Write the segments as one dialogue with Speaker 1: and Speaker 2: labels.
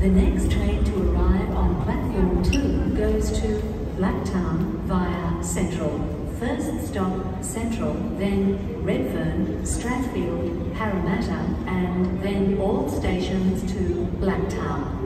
Speaker 1: The next train to arrive on platform 2 goes to Blacktown via Central. First stop Central, then Redfern, Strathfield, Parramatta and then all stations to Blacktown.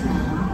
Speaker 1: downtown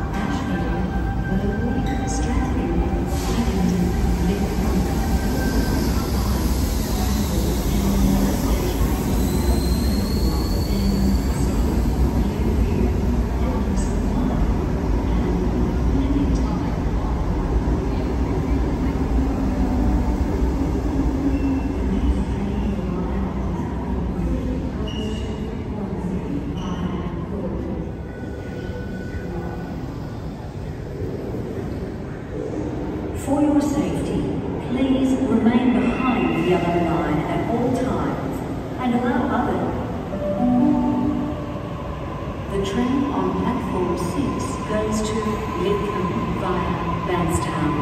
Speaker 1: For your safety, please remain behind the yellow line at all times and allow others. The train on platform 6 goes to Lidcombe via Bankstown.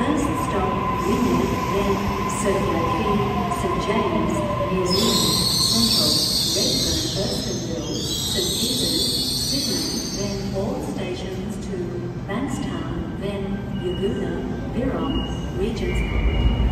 Speaker 1: First stop, Wynyard, then Circular Quay, St James, Museum, Central, Redfern, Erskineville, St Peters, Sydenham, then all stations to Bankstown, then Yagoona, Birrong, Regents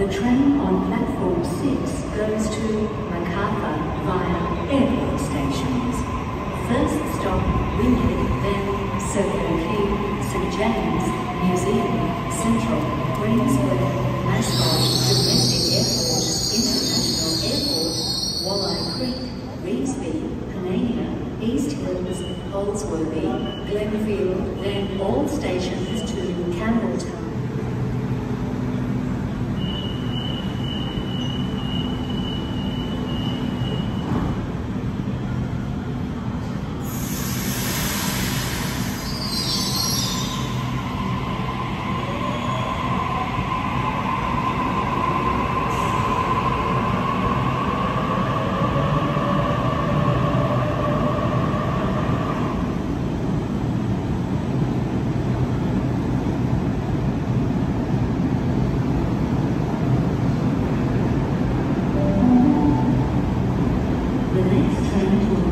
Speaker 1: The train on platform 6 goes to Macarthur via airport stations. First stop, Wynyard, then Circular Quay, St James, Museum, Central, Green Square, Mascot, Domestic Airport, International Airport, Wolli Creek, Revesby, Panania, East Hills, Holsworthy, Glenfield, then all stations to Campbelltown. The next train to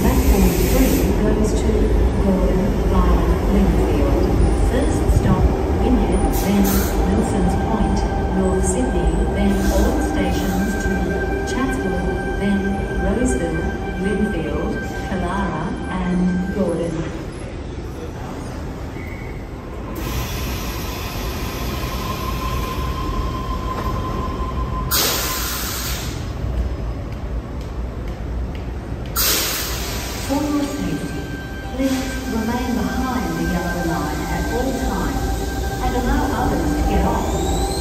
Speaker 1: platform 3 goes to Gordon. First stop, Wynyard, then Milson's Point, North Sydney, then all stations to Chatswood, then Roseville, Lindfield, remain behind the yellow line at all times and allow others to get off.